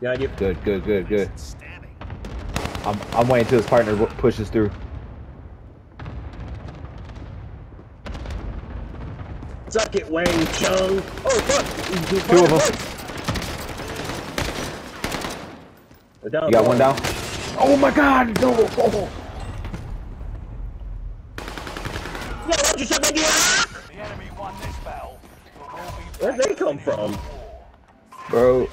Behind you. Good, good, good, good. I'm, I'm waiting till his partner pushes through. Suck it, Wang Chung. Oh, fuck. Two of them. They're down You got one down? Oh my god! No! Oh. You shut gear? Where'd they come from? Bro,